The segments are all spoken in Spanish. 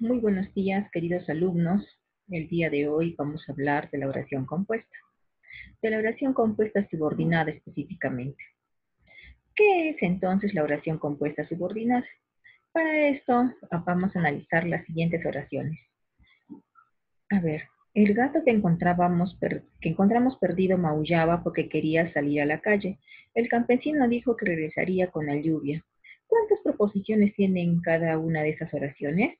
Muy buenos días, queridos alumnos. El día de hoy vamos a hablar de la oración compuesta. De la oración compuesta subordinada específicamente. ¿Qué es entonces la oración compuesta subordinada? Para esto vamos a analizar las siguientes oraciones. A ver, el gato que, encontrábamos que encontramos perdido maullaba porque quería salir a la calle. El campesino dijo que regresaría con la lluvia. ¿Cuántas proposiciones tienen cada una de esas oraciones?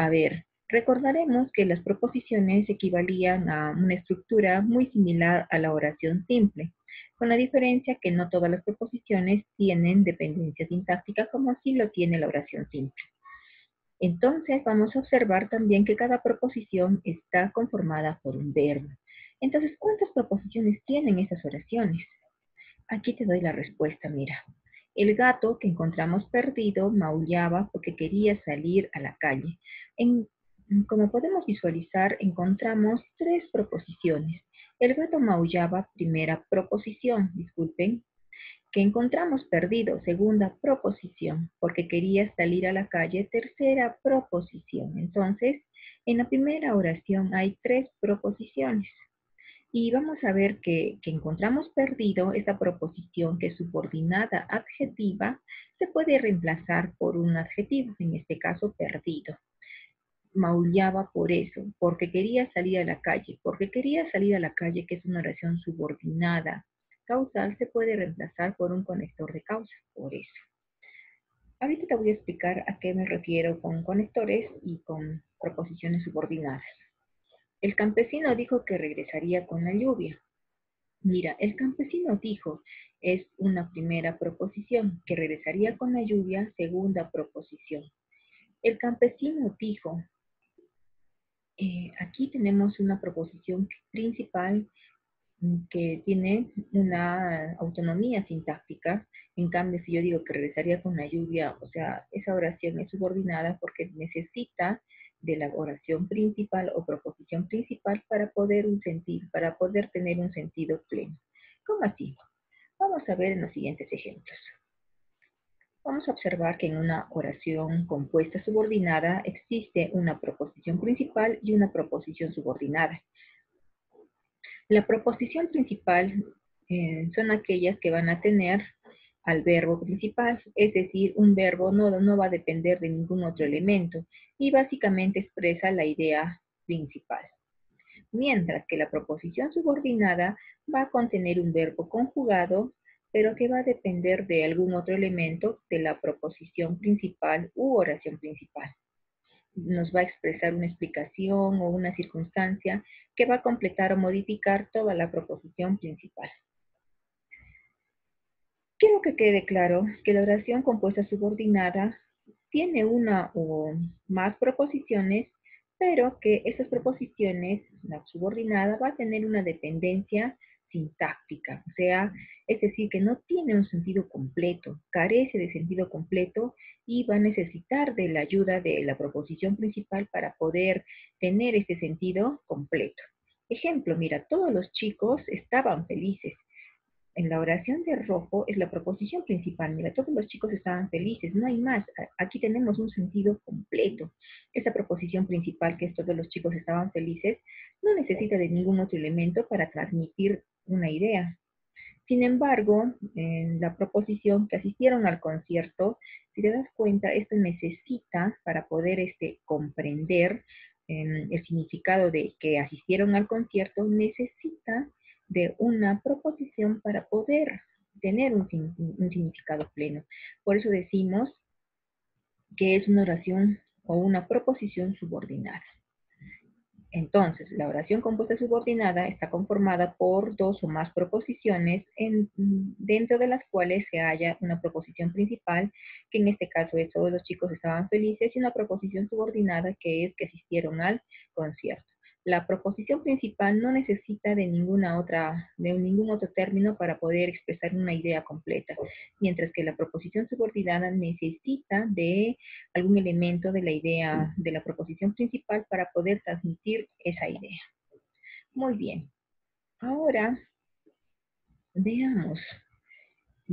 A ver, recordaremos que las proposiciones equivalían a una estructura muy similar a la oración simple, con la diferencia que no todas las proposiciones tienen dependencia sintáctica como sí lo tiene la oración simple. Entonces vamos a observar también que cada proposición está conformada por un verbo. Entonces, ¿cuántas proposiciones tienen esas oraciones? Aquí te doy la respuesta, mira. El gato que encontramos perdido maullaba porque quería salir a la calle. como podemos visualizar, encontramos tres proposiciones. El gato maullaba, primera proposición, disculpen, que encontramos perdido, segunda proposición, porque quería salir a la calle, tercera proposición. Entonces, en la primera oración hay tres proposiciones. Y vamos a ver que, encontramos perdido esa proposición que subordinada adjetiva se puede reemplazar por un adjetivo, en este caso perdido. Maullaba por eso, porque quería salir a la calle, porque quería salir a la calle, que es una oración subordinada causal se puede reemplazar por un conector de causa, por eso. Ahorita te voy a explicar a qué me refiero con conectores y con proposiciones subordinadas. El campesino dijo que regresaría con la lluvia. Mira, el campesino dijo es una primera proposición, que regresaría con la lluvia, segunda proposición. El campesino dijo, eh, aquí tenemos una proposición principal que tiene una autonomía sintáctica. En cambio, si yo digo que regresaría con la lluvia, o sea, esa oración es subordinada porque necesita de la oración principal o proposición principal para poder, un sentido, para poder tener un sentido pleno. ¿Cómo así? Vamos a ver en los siguientes ejemplos. Vamos a observar que en una oración compuesta subordinada existe una proposición principal y una proposición subordinada. La proposición principal eh, son aquellas que van a tener al verbo principal, es decir, un verbo no, no va a depender de ningún otro elemento y básicamente expresa la idea principal. Mientras que la proposición subordinada va a contener un verbo conjugado, pero que va a depender de algún otro elemento de la proposición principal u oración principal nos va a expresar una explicación o una circunstancia que va a completar o modificar toda la proposición principal. Quiero que quede claro que la oración compuesta subordinada tiene una o más proposiciones, pero que esas proposiciones, la subordinada, va a tener una dependencia sintáctica, o sea, es decir, que no tiene un sentido completo, carece de sentido completo y va a necesitar de la ayuda de la proposición principal para poder tener ese sentido completo. Ejemplo, mira, todos los chicos estaban felices. En la oración de rojo es la proposición principal. Mira, todos los chicos estaban felices, no hay más. Aquí tenemos un sentido completo. Esa proposición principal, que es todos los chicos estaban felices, no necesita de ningún otro elemento para transmitir una idea. Sin embargo, en la proposición que asistieron al concierto, si te das cuenta, esto necesita, para poder este, comprender em, el significado de que asistieron al concierto, necesita de una proposición para poder tener un, significado pleno. Por eso decimos que es una oración o una proposición subordinada. Entonces, la oración compuesta subordinada está conformada por dos o más proposiciones dentro de las cuales se halla una proposición principal, que en este caso es todos los chicos estaban felices, y una proposición subordinada que es que asistieron al concierto. La proposición principal no necesita de ninguna otra, de ningún otro término para poder expresar una idea completa, mientras que la proposición subordinada necesita de algún elemento de la idea de la proposición principal para poder transmitir esa idea. Muy bien. Ahora veamos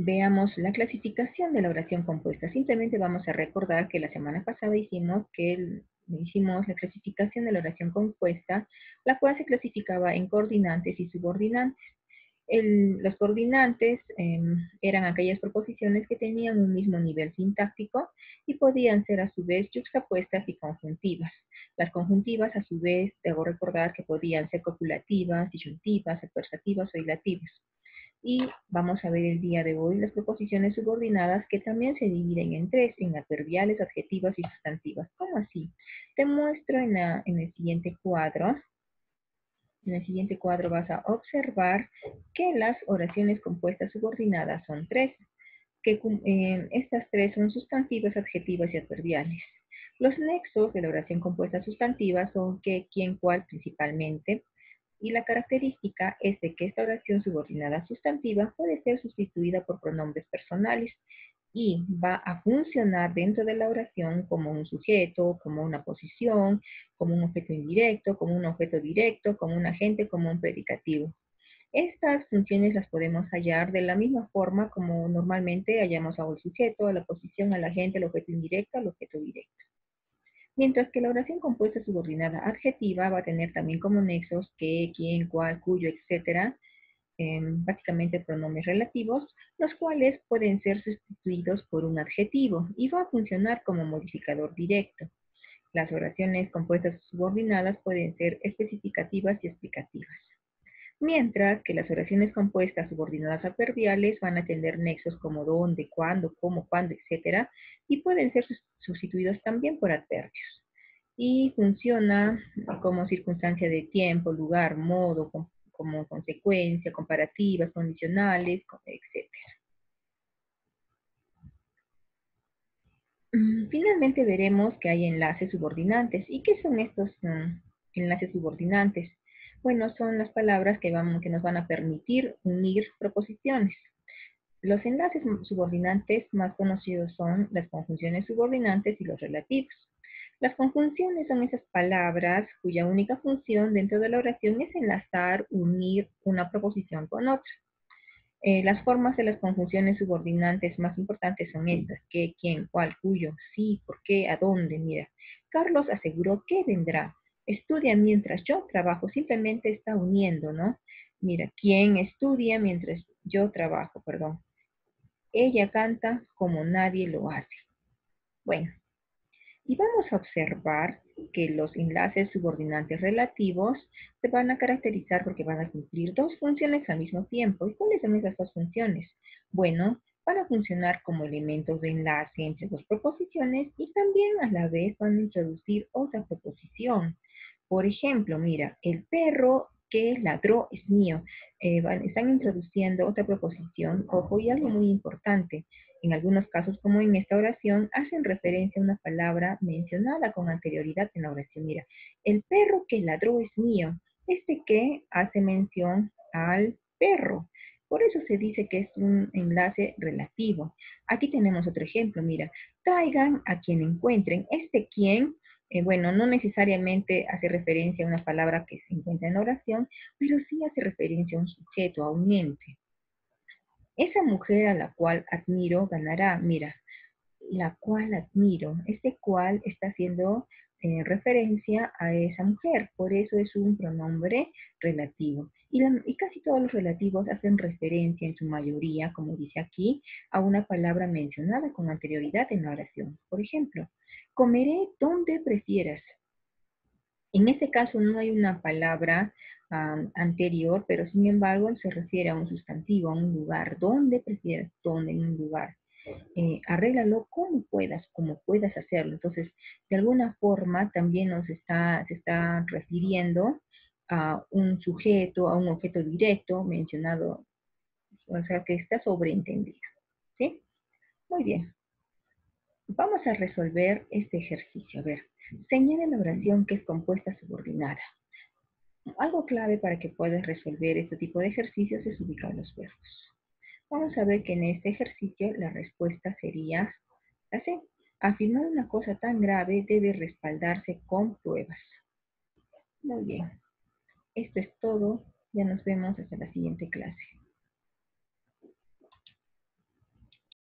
veamos la clasificación de la oración compuesta. Simplemente vamos a recordar que la semana pasada hicimos que hicimos la clasificación de la oración compuesta, la cual se clasificaba en coordinantes y subordinantes. los coordinantes em, eran aquellas proposiciones que tenían un mismo nivel sintáctico y podían ser a su vez juxtapuestas y conjuntivas. Las conjuntivas, a su vez, debo recordar que podían ser copulativas, disyuntivas, adversativas o ilativas. Y vamos a ver el día de hoy las proposiciones subordinadas que también se dividen en tres, en adverbiales, adjetivas y sustantivas. ¿Cómo así? Te muestro en, el siguiente cuadro. En el siguiente cuadro vas a observar que las oraciones compuestas subordinadas son tres. Que eh, estas tres son sustantivas, adjetivas y adverbiales. Los nexos de la oración compuesta sustantiva son que, quién, cuál principalmente, y la característica es de que esta oración subordinada sustantiva puede ser sustituida por pronombres personales y va a funcionar dentro de la oración como un sujeto, como una posición, como un objeto indirecto, como un objeto directo, como un agente, como un predicativo. Estas funciones las podemos hallar de la misma forma como normalmente hallamos a un sujeto, a la posición, al agente, al objeto indirecto, al objeto directo mientras que la oración compuesta subordinada adjetiva va a tener también como nexos que, quién, cuál, cuyo, etcétera, em, básicamente pronombres relativos, los cuales pueden ser sustituidos por un adjetivo y va a funcionar como modificador directo. Las oraciones compuestas subordinadas pueden ser especificativas y explicativas. Mientras que las oraciones compuestas subordinadas adverbiales van a tener nexos como dónde, cuándo, cómo, cuándo, etcétera, y pueden ser sustituidos también por adverbios. Y funciona como circunstancia de tiempo, lugar, modo, como consecuencia, comparativas, condicionales, etcétera. Mm, finalmente veremos que hay enlaces subordinantes. ¿Y qué son estos mm, enlaces subordinantes? Bueno, son las palabras que, que nos van a permitir unir proposiciones. Los enlaces subordinantes más conocidos son las conjunciones subordinantes y los relativos. Las conjunciones son esas palabras cuya única función dentro de la oración es enlazar, unir una proposición con otra. Eh, las formas de las conjunciones subordinantes más importantes son estas, qué, quién, cuál, cuyo, sí, por qué, a dónde, mira. Carlos aseguró que vendrá estudia mientras yo trabajo, simplemente está uniendo, ¿no? Mira, ¿quién estudia mientras yo trabajo? Perdón. Ella canta como nadie lo hace. Bueno, y vamos a observar que los enlaces subordinantes relativos se van a caracterizar porque van a cumplir dos funciones al mismo tiempo. ¿Y cuáles son esas dos funciones? Bueno, van a funcionar como elementos de enlace entre dos proposiciones y también a la vez van a introducir otra proposición. Por ejemplo, mira, el perro que ladró es mío. Eh, están introduciendo otra proposición, ojo, y algo muy importante. En algunos casos, como en esta oración, hacen referencia a una palabra mencionada con anterioridad en la oración. Mira, el perro que ladró es mío. Este que hace mención al perro. Por eso se dice que es un enlace relativo. Aquí tenemos otro ejemplo, mira, traigan a quien encuentren. Este quien eh, bueno, no necesariamente hace referencia a una palabra que se encuentra en oración, pero sí hace referencia a un sujeto, a un ente. Esa mujer a la cual admiro ganará, mira, la cual admiro, este cual está haciendo eh, referencia a esa mujer, por eso es un pronombre relativo. Y, casi todos los relativos hacen referencia en su mayoría, como dice aquí, a una palabra mencionada con anterioridad en la oración. Por ejemplo, comeré donde prefieras. En este caso no hay una palabra anterior, pero sin embargo se refiere a un sustantivo, a un lugar. Donde prefieras, donde en un lugar. Eh, arréglalo como puedas, como puedas hacerlo. Entonces, de alguna forma también nos está, se está refiriendo a un sujeto, a un objeto directo mencionado, o sea, que está sobreentendido. ¿Sí? Muy bien. Vamos a resolver este ejercicio. A ver, señala la oración que es compuesta subordinada. Algo clave para que puedas resolver este tipo de ejercicios es ubicar los verbos. Vamos a ver que en este ejercicio la respuesta sería así. Afirmar una cosa tan grave debe respaldarse con pruebas. Muy bien. Esto es todo. Ya nos vemos hasta la siguiente clase.